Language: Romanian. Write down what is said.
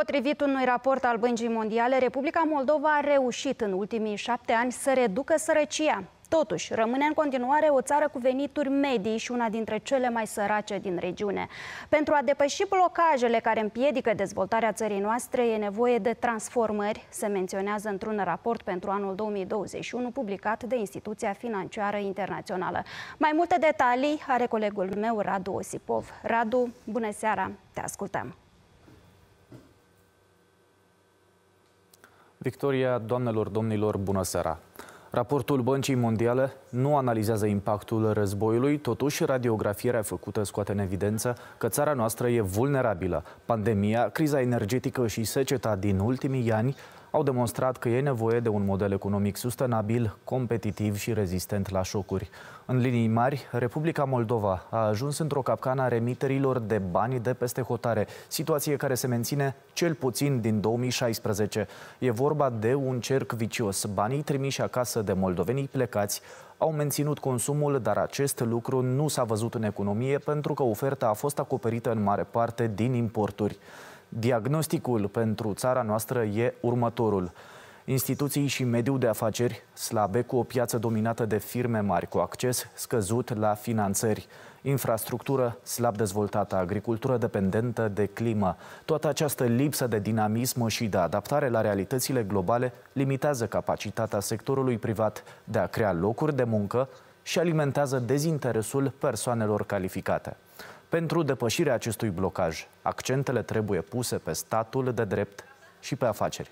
Potrivit unui raport al Băncii Mondiale, Republica Moldova a reușit în ultimii șapte ani să reducă sărăcia. Totuși, rămâne în continuare o țară cu venituri medii și una dintre cele mai sărace din regiune. Pentru a depăși blocajele care împiedică dezvoltarea țării noastre, e nevoie de transformări, se menționează într-un raport pentru anul 2021 publicat de Instituția Financiară Internațională. Mai multe detalii are colegul meu, Radu Osipov. Radu, bună seara, te ascultăm! Victoria, doamnelor, domnilor, bună seara! Raportul Băncii Mondiale nu analizează impactul războiului, totuși radiografierea făcută scoate în evidență că țara noastră e vulnerabilă. Pandemia, criza energetică și seceta din ultimii ani au demonstrat că e nevoie de un model economic sustenabil, competitiv și rezistent la șocuri. În linii mari, Republica Moldova a ajuns într-o capcană a remiterilor de bani de peste hotare, situație care se menține cel puțin din 2016. E vorba de un cerc vicios. Banii trimiși acasă de moldovenii plecați au menținut consumul, dar acest lucru nu s-a văzut în economie pentru că oferta a fost acoperită în mare parte din importuri. Diagnosticul pentru țara noastră e următorul. Instituții și mediul de afaceri slabe cu o piață dominată de firme mari cu acces scăzut la finanțări, infrastructură slab dezvoltată, agricultură dependentă de climă. Toată această lipsă de dinamism și de adaptare la realitățile globale limitează capacitatea sectorului privat de a crea locuri de muncă și alimentează dezinteresul persoanelor calificate. Pentru depășirea acestui blocaj, accentele trebuie puse pe statul de drept și pe afaceri.